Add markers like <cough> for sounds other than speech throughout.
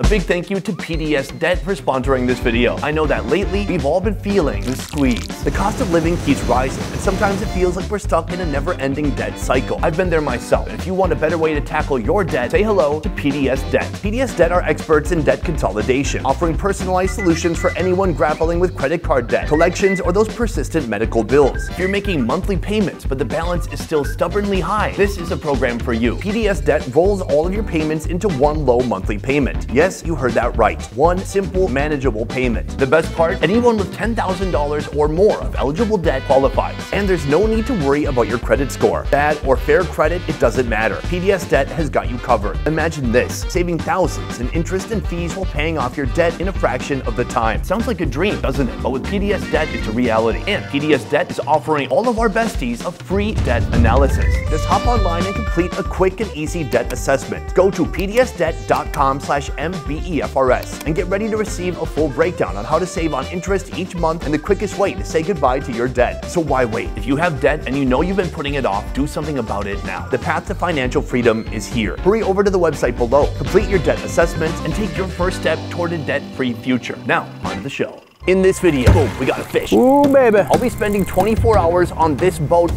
A big thank you to PDS Debt for sponsoring this video. I know that lately, we've all been feeling the squeeze. The cost of living keeps rising, and sometimes it feels like we're stuck in a never-ending debt cycle. I've been there myself, and if you want a better way to tackle your debt, say hello to PDS Debt. PDS Debt are experts in debt consolidation, offering personalized solutions for anyone grappling with credit card debt, collections, or those persistent medical bills. If you're making monthly payments, but the balance is still stubbornly high, this is a program for you. PDS Debt rolls all of your payments into one low monthly payment. Yes, Yes, you heard that right. One simple, manageable payment. The best part, anyone with $10,000 or more of eligible debt qualifies. And there's no need to worry about your credit score. Bad or fair credit, it doesn't matter. PDS Debt has got you covered. Imagine this, saving thousands in interest and fees while paying off your debt in a fraction of the time. Sounds like a dream, doesn't it? But with PDS Debt, it's a reality. And PDS Debt is offering all of our besties a free debt analysis. Just hop online and complete a quick and easy debt assessment. Go to pdsdebt.com slash m BEFRS and get ready to receive a full breakdown on how to save on interest each month and the quickest way to say goodbye to your debt. So why wait? If you have debt and you know you've been putting it off, do something about it now. The path to financial freedom is here. Hurry over to the website below, complete your debt assessments, and take your first step toward a debt-free future. Now, on to the show. In this video, boom, we got a fish. Ooh, baby. I'll be spending 24 hours on this boat.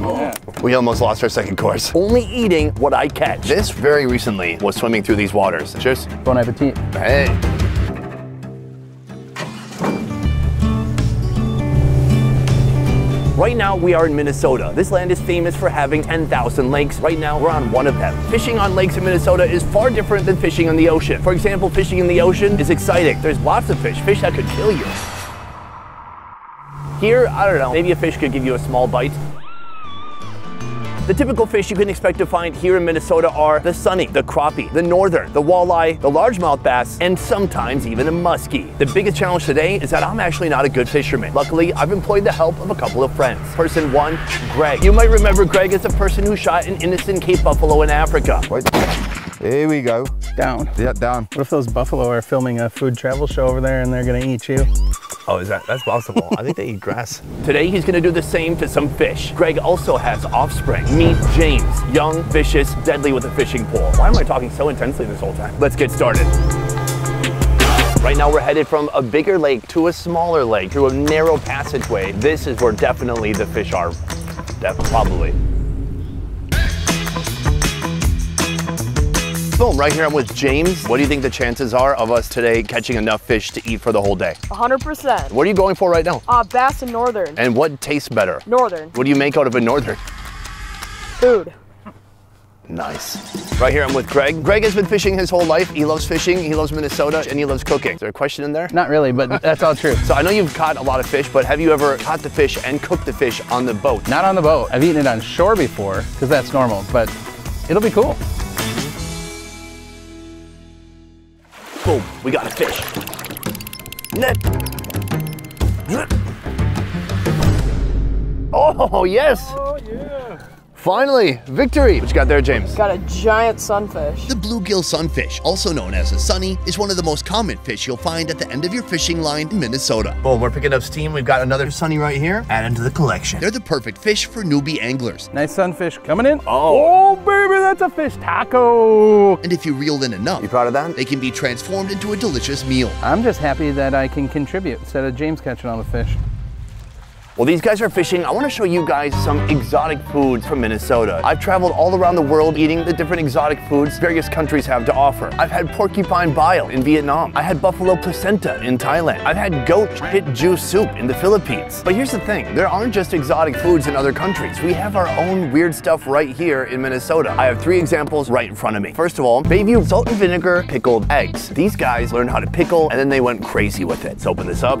Yeah. <gasps> We almost lost our second course. Only eating what I catch. This very recently was swimming through these waters. Cheers. Bon appetit. Hey. Right now, we are in Minnesota. This land is famous for having 10,000 lakes. Right now, we're on one of them. Fishing on lakes in Minnesota is far different than fishing on the ocean. For example, fishing in the ocean is exciting. There's lots of fish, fish that could kill you. Here, I don't know, maybe a fish could give you a small bite. The typical fish you can expect to find here in Minnesota are the sunny, the crappie, the northern, the walleye, the largemouth bass, and sometimes even a muskie. The biggest challenge today is that I'm actually not a good fisherman. Luckily, I've employed the help of a couple of friends. Person one, Greg. You might remember Greg as the person who shot an innocent Cape buffalo in Africa. Here we go. Down. Yeah, down. What if those buffalo are filming a food travel show over there and they're gonna eat you? Oh, is that? That's possible. I think they eat grass. <laughs> Today, he's gonna do the same to some fish. Greg also has offspring. Meet James, young, vicious, deadly with a fishing pole. Why am I talking so intensely this whole time? Let's get started. Right now we're headed from a bigger lake to a smaller lake through a narrow passageway. This is where definitely the fish are. Probably. Boom, right here I'm with James. What do you think the chances are of us today catching enough fish to eat for the whole day? 100%. What are you going for right now? Uh, bass and northern. And what tastes better? Northern. What do you make out of a northern? Food. Nice. Right here I'm with Greg. Greg has been fishing his whole life. He loves fishing, he loves Minnesota, and he loves cooking. Is there a question in there? Not really, but that's all true. So I know you've caught a lot of fish, but have you ever caught the fish and cooked the fish on the boat? Not on the boat. I've eaten it on shore before, because that's normal, but it'll be cool. Boom, we got a fish. Net. Oh, yes. Oh, yeah. Finally, victory. What you got there, James? Got a giant sunfish. The bluegill sunfish, also known as a sunny, is one of the most common fish you'll find at the end of your fishing line in Minnesota. Boom, we're picking up steam. We've got another sunny right here. Add into the collection. They're the perfect fish for newbie anglers. Nice sunfish coming in. Oh. Oh, baby, that's a fish taco. And if you reel in enough, You proud of that? they can be transformed into a delicious meal. I'm just happy that I can contribute instead of James catching all the fish. Well, these guys are fishing. I want to show you guys some exotic foods from Minnesota. I've traveled all around the world eating the different exotic foods various countries have to offer. I've had porcupine bile in Vietnam. I had buffalo placenta in Thailand. I've had goat pit juice soup in the Philippines. But here's the thing, there aren't just exotic foods in other countries. We have our own weird stuff right here in Minnesota. I have three examples right in front of me. First of all, Bayview salt and vinegar pickled eggs. These guys learned how to pickle and then they went crazy with it. Let's open this up.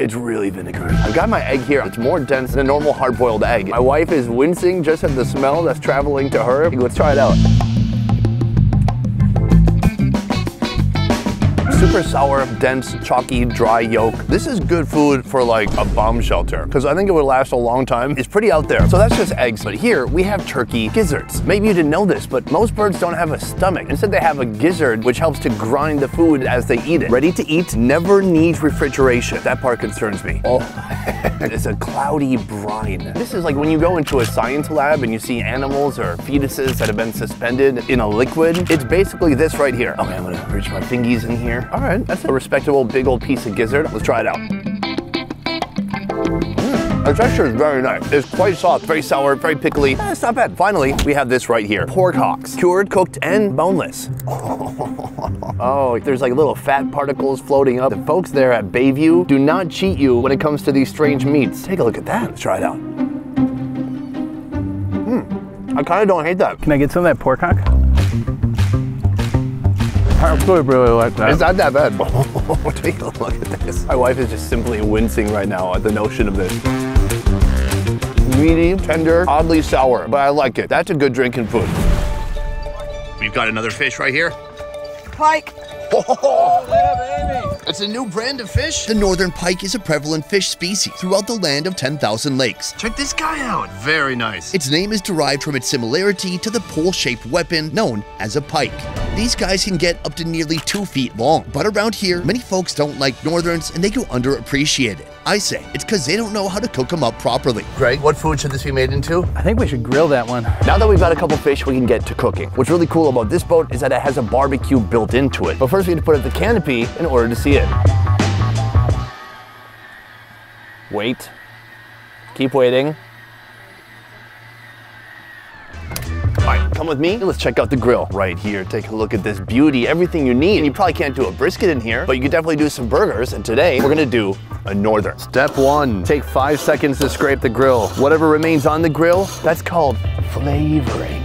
It's really vinegary. I've got my egg here. It's more dense than a normal hard-boiled egg. My wife is wincing just at the smell that's traveling to her. Let's try it out. Super sour, dense, chalky, dry yolk. This is good food for like a bomb shelter because I think it would last a long time. It's pretty out there. So that's just eggs. But here we have turkey gizzards. Maybe you didn't know this, but most birds don't have a stomach. Instead, they have a gizzard, which helps to grind the food as they eat it. Ready to eat, never needs refrigeration. That part concerns me. Oh. <laughs> It's a cloudy brine. This is like when you go into a science lab and you see animals or fetuses that have been suspended in a liquid. It's basically this right here. Okay, I'm gonna reach my fingies in here. All right, that's a respectable big old piece of gizzard. Let's try it out. The texture is very nice. It's quite soft, very sour, very pickly. Eh, it's not bad. Finally, we have this right here. Pork hocks. Cured, cooked, and boneless. <laughs> Oh, there's like little fat particles floating up. The folks there at Bayview do not cheat you when it comes to these strange meats. Take a look at that. Let's try it out. Hmm. I kind of don't hate that. Can I get some of that pork hock? I actually really like that. It's not that bad. <laughs> Take a look at this. My wife is just simply wincing right now at the notion of this. Meaty, tender, oddly sour, but I like it. That's a good drinking food. We've got another fish right here. Pike. <laughs> It's a new brand of fish. The northern pike is a prevalent fish species throughout the land of 10,000 lakes. Check this guy out. Very nice. Its name is derived from its similarity to the pole-shaped weapon known as a pike. These guys can get up to nearly two feet long, but around here, many folks don't like northerns and they go underappreciated. I say it's because they don't know how to cook them up properly. Greg, what food should this be made into? I think we should grill that one. Now that we've got a couple fish, we can get to cooking. What's really cool about this boat is that it has a barbecue built into it. But first we need to put up the canopy in order to see it. Wait. Keep waiting. All right, come with me. Let's check out the grill right here. Take a look at this beauty, everything you need. And you probably can't do a brisket in here, but you could definitely do some burgers. And today we're gonna do a northern. Step one, take five seconds to scrape the grill. Whatever remains on the grill, that's called flavoring.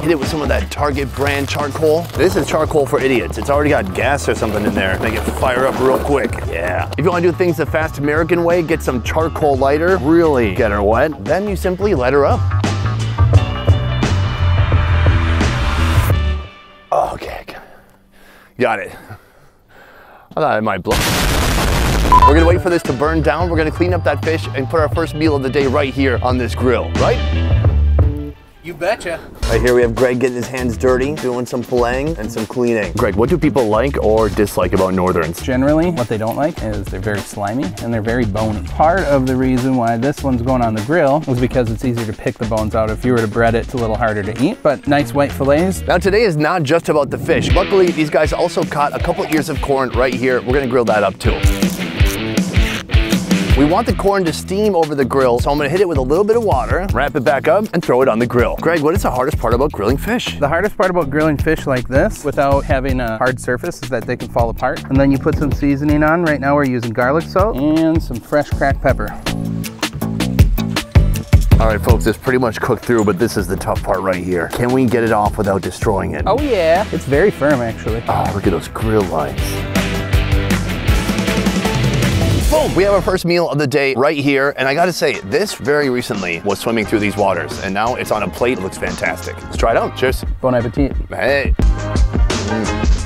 Hit it with some of that Target brand charcoal. This is charcoal for idiots. It's already got gas or something in there. Make it fire up real quick. Yeah. If you want to do things the fast American way, get some charcoal lighter, really get her wet. Then you simply light her up. Okay. Got it. I thought it might blow. We're gonna wait for this to burn down. We're gonna clean up that fish and put our first meal of the day right here on this grill, right? You betcha. Right here we have Greg getting his hands dirty, doing some filleting and some cleaning. Greg, what do people like or dislike about Northerns? Generally, what they don't like is they're very slimy and they're very bony. Part of the reason why this one's going on the grill was because it's easier to pick the bones out. If you were to bread it, it's a little harder to eat, but nice white fillets. Now today is not just about the fish. Luckily, these guys also caught a couple ears of corn right here. We're gonna grill that up too. We want the corn to steam over the grill, so I'm gonna hit it with a little bit of water, wrap it back up, and throw it on the grill. Greg, what is the hardest part about grilling fish? The hardest part about grilling fish like this without having a hard surface is that they can fall apart. And then you put some seasoning on. Right now we're using garlic salt and some fresh cracked pepper. All right, folks, it's pretty much cooked through, but this is the tough part right here. Can we get it off without destroying it? Oh yeah, it's very firm actually. Oh, look at those grill lines. Boom! We have our first meal of the day right here, and I gotta say, this very recently was swimming through these waters, and now it's on a plate. It looks fantastic. Let's try it out. Cheers. Bon appetit. Hey. Mm. Mm.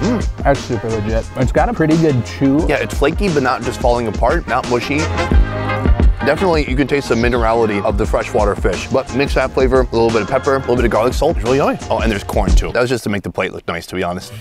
Mm. That's super legit. It's got a pretty good chew. Yeah, it's flaky, but not just falling apart, not mushy. Definitely, you can taste the minerality of the freshwater fish, but mix that flavor, a little bit of pepper, a little bit of garlic salt. It's really yummy. Oh, and there's corn too. That was just to make the plate look nice, to be honest.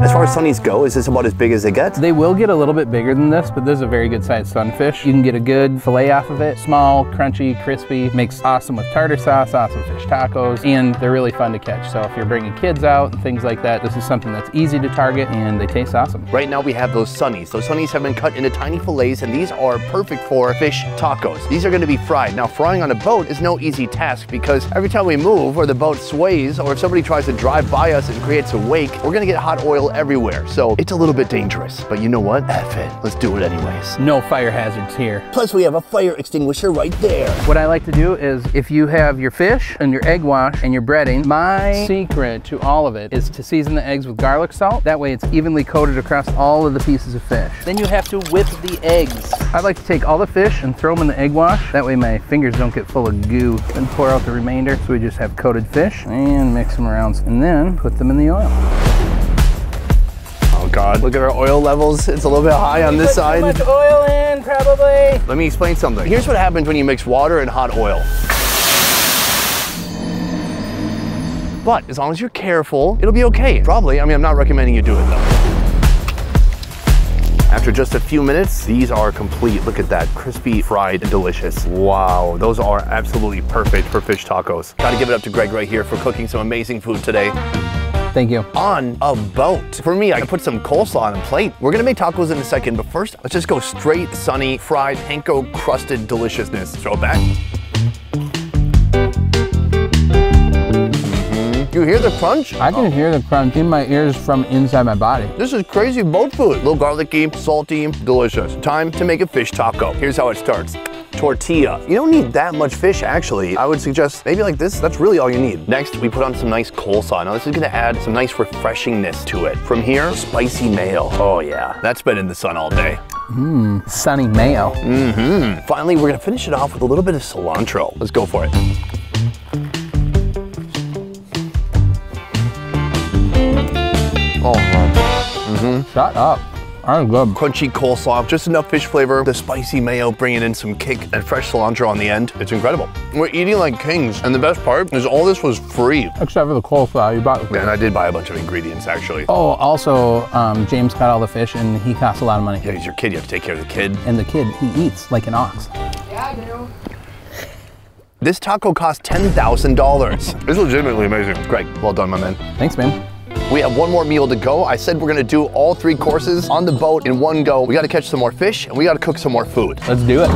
As far as sunnies go, is this about as big as they get? They will get a little bit bigger than this, but this is a very good sized sunfish. You can get a good fillet off of it. Small, crunchy, crispy. Makes awesome with tartar sauce, awesome fish tacos, and they're really fun to catch. So if you're bringing kids out and things like that, this is something that's easy to target and they taste awesome. Right now we have those sunnies. Those sunnies have been cut into tiny fillets and these are perfect for fish tacos. These are gonna be fried. Now frying on a boat is no easy task because every time we move or the boat sways or if somebody tries to drive by us and creates a wake, we're gonna get hot oil everywhere. So it's a little bit dangerous, but you know what? F it, let's do it anyways. No fire hazards here. Plus we have a fire extinguisher right there. What I like to do is if you have your fish and your egg wash and your breading, my secret to all of it is to season the eggs with garlic salt. That way it's evenly coated across all of the pieces of fish. Then you have to whip the eggs. I like to take all the fish and throw them in the egg wash. That way my fingers don't get full of goo. Then pour out the remainder. So we just have coated fish and mix them around and then put them in the oil. God, look at our oil levels. It's a little bit high on this side. much oil in probably. Let me explain something. Here's what happens when you mix water and hot oil. But as long as you're careful, it'll be okay. Probably, I mean, I'm not recommending you do it though. After just a few minutes, these are complete. Look at that, crispy, fried, and delicious. Wow, those are absolutely perfect for fish tacos. Gotta give it up to Greg right here for cooking some amazing food today Thank you. on a boat. For me, I put some coleslaw on a plate. We're gonna make tacos in a second, but first, let's just go straight sunny, fried, panko crusted deliciousness. Throw it back. You hear the crunch? I can hear the crunch in my ears from inside my body. This is crazy boat food. A little garlicky, salty, delicious. Time to make a fish taco. Here's how it starts. Tortilla. You don't need that much fish, actually. I would suggest maybe like this. That's really all you need. Next, we put on some nice coleslaw. Now, this is gonna add some nice refreshingness to it. From here, spicy mayo. Oh, yeah. That's been in the sun all day. Mmm, Sunny mayo. Mm-hmm. Finally, we're gonna finish it off with a little bit of cilantro. Let's go for it. Oh, Shut up. Are good. crunchy coleslaw, just enough fish flavor, the spicy mayo bringing in some kick, and fresh cilantro on the end. It's incredible. We're eating like kings, and the best part is all this was free. Except for the coleslaw you bought. And I did buy a bunch of ingredients actually. Oh, also, um, James caught all the fish and he costs a lot of money. Yeah, he's your kid, you have to take care of the kid. And the kid, he eats like an ox. Yeah, you. This taco cost $10,000. It's legitimately amazing. Greg, well done, my man. Thanks, man. We have one more meal to go. I said we're gonna do all three courses on the boat in one go. We gotta catch some more fish and we gotta cook some more food. Let's do it.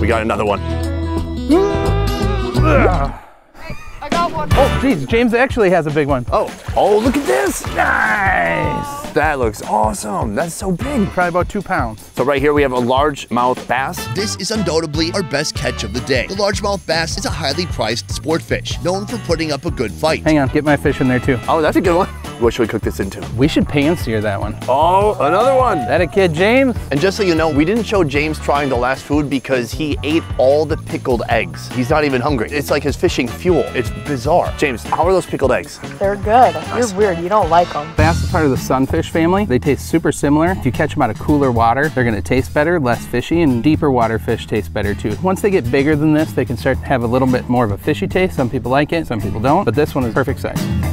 We got another one. I got one. Oh, geez, James actually has a big one. Oh, oh, look at this. Nice. That looks awesome. That's so big. Probably about two pounds. So right here we have a largemouth bass. This is undoubtedly our best catch of the day. The largemouth bass is a highly prized sport fish, known for putting up a good fight. Hang on, get my fish in there too. Oh, that's a good one. What should we cook this into? We should pan sear that one. Oh, another one. That a kid, James? And just so you know, we didn't show James trying the last food because he ate all the pickled eggs. He's not even hungry. It's like his fishing fuel. It's bizarre. James, how are those pickled eggs? They're good. You're weird. You don't like them. Bass is part of the sunfish family. They taste super similar. If you catch them out of cooler water, they're gonna taste better, less fishy, and deeper water fish taste better too. Once they get bigger than this, they can start to have a little bit more of a fishy taste. Some people like it, some people don't, but this one is perfect size.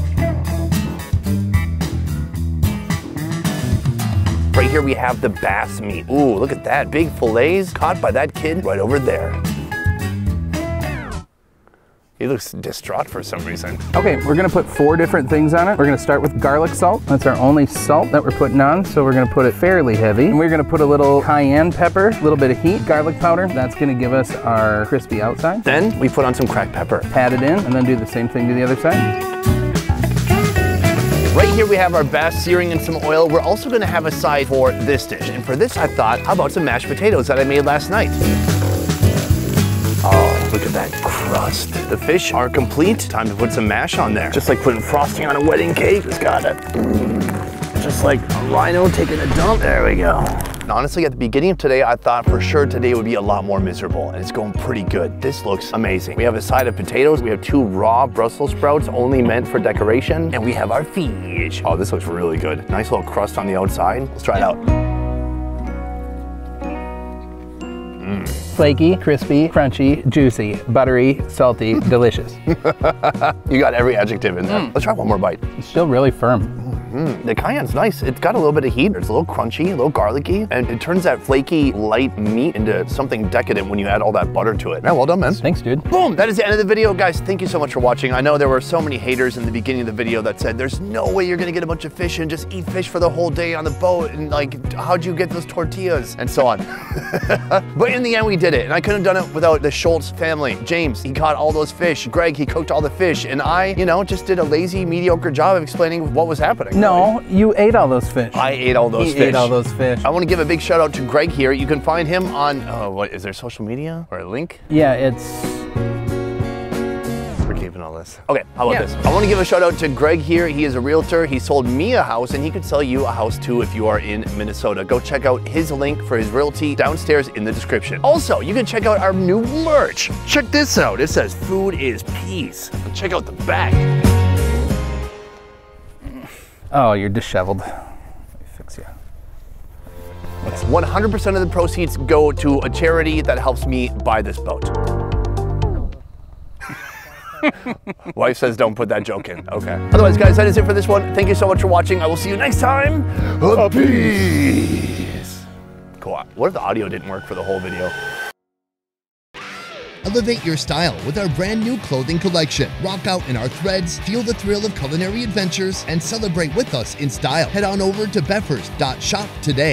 Right here we have the bass meat. Ooh, look at that. Big fillets caught by that kid right over there. He looks distraught for some reason. Okay, we're gonna put four different things on it. We're gonna start with garlic salt. That's our only salt that we're putting on, so we're gonna put it fairly heavy. And we're gonna put a little cayenne pepper, a little bit of heat, garlic powder. That's gonna give us our crispy outside. Then we put on some cracked pepper. Pat it in, and then do the same thing to the other side. Right here we have our bass searing in some oil. We're also gonna have a side for this dish. And for this I thought, how about some mashed potatoes that I made last night? Oh, look at that crust. The fish are complete. Time to put some mash on there. Just like putting frosting on a wedding cake. It's got it. Just like a rhino taking a dump. There we go. Honestly, at the beginning of today, I thought for sure today would be a lot more miserable, and it's going pretty good. This looks amazing. We have a side of potatoes, we have two raw Brussels sprouts only meant for decoration, and we have our fish. Oh, this looks really good. Nice little crust on the outside. Let's try it out. Mm. Flaky, crispy, crunchy, juicy, buttery, salty, <laughs> delicious. You got every adjective in there. Mm. Let's try one more bite. It's still really firm. Mm. Mm-hmm. The cayenne's nice. It's got a little bit of heat. It's a little crunchy, a little garlicky, and it turns that flaky, light meat into something decadent when you add all that butter to it. Yeah, well done, man. Thanks, dude. Boom, that is the end of the video. Guys, thank you so much for watching. I know there were so many haters in the beginning of the video that said, there's no way you're gonna get a bunch of fish and just eat fish for the whole day on the boat, and like, how'd you get those tortillas, and so on. <laughs> but in the end, we did it, and I couldn't have done it without the Schultz family. James, he caught all those fish. Greg, he cooked all the fish, and I, you know, just did a lazy, mediocre job of explaining what was happening. No, you ate all those fish. I ate all those he fish. ate all those fish. I want to give a big shout out to Greg here. You can find him on, uh, what, is there social media or a link? Yeah, it's We're keeping all this. Okay, how about Yeah. this? I want to give a shout out to Greg here. He is a realtor. He sold me a house and he could sell you a house too if you are in Minnesota. Go check out his link for his realty downstairs in the description. Also, you can check out our new merch. Check this out. It says food is peace. Check out the back. Oh, you're disheveled. Let me fix you. 100% of the proceeds go to a charity that helps me buy this boat. <laughs> Wife says don't put that joke in. Okay. Otherwise, guys, that is it for this one. Thank you so much for watching. I will see you next time. Peace. Cool. What if the audio didn't work for the whole video? Elevate your style with our brand new clothing collection. Rock out in our threads, feel the thrill of culinary adventures, and celebrate with us in style. Head on over to befrs.shop today.